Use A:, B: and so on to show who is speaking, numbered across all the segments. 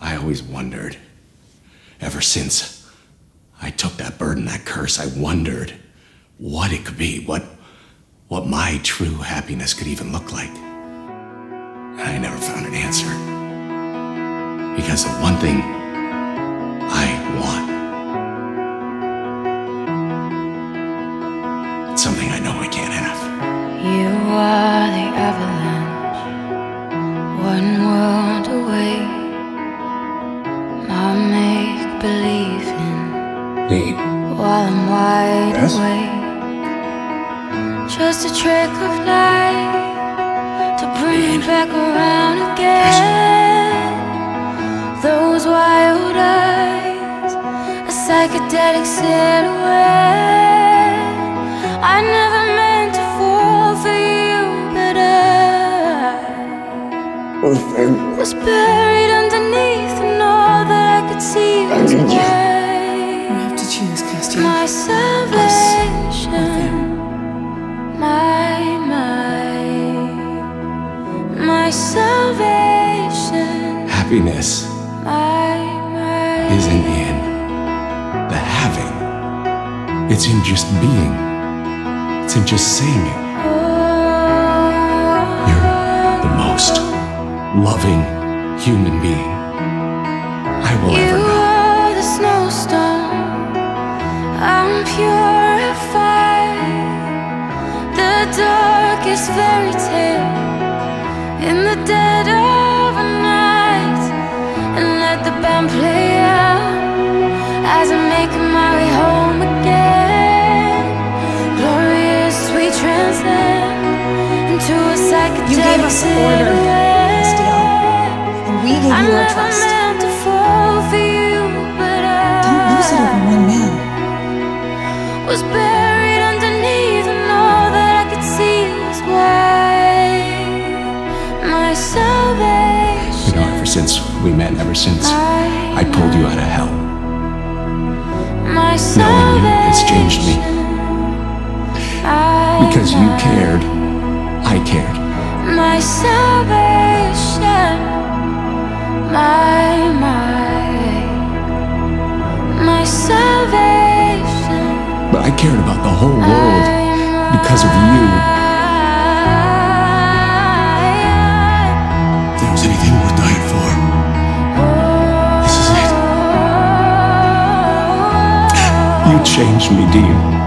A: I always wondered. Ever since I took that burden, that curse, I wondered what it could be, what, what my true happiness could even look like. And I never found an answer. Because the one thing I want, it's something I know I can't have.
B: You are believing
A: Nate,
B: while I'm wide
A: Yes?
B: awake. Just a trick of light to bring me back around again. Those wild eyes, a psychedelic silhouette. I never meant to fall for you, but I was buried
C: happiness
B: my, my. My salvation.
A: Happiness isn't in the having. It's in just being. It's in just saying it. You're the most loving human being
B: darkest fairy tale in the dead of a night. And let the band play out as I'm making my way home again. Glorious, sweet transcend into a psychedelic
C: You gave us the order, Castiel, and we gave you our trust.
B: meant to fall for you, but
C: Don't lose it over one man.
A: You know, ever since we met, ever since I pulled you out of hell,
B: My
A: knowing you has changed me. Because you cared, I cared.
B: My salvation. My, my. My salvation.
A: But I cared about the whole world because of you. You changed me, Dean.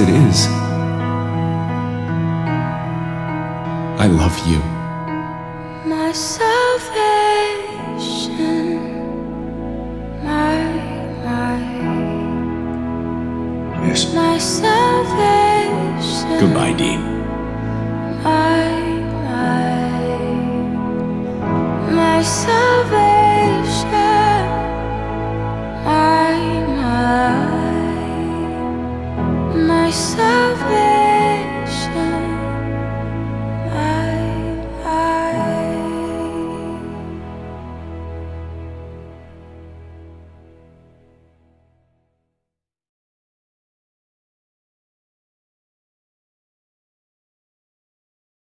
A: It is. I love you.
B: My salvation, my, my,
A: Yes.
B: my salvation,
A: Goodbye, Dean.
B: my, my, my salvation,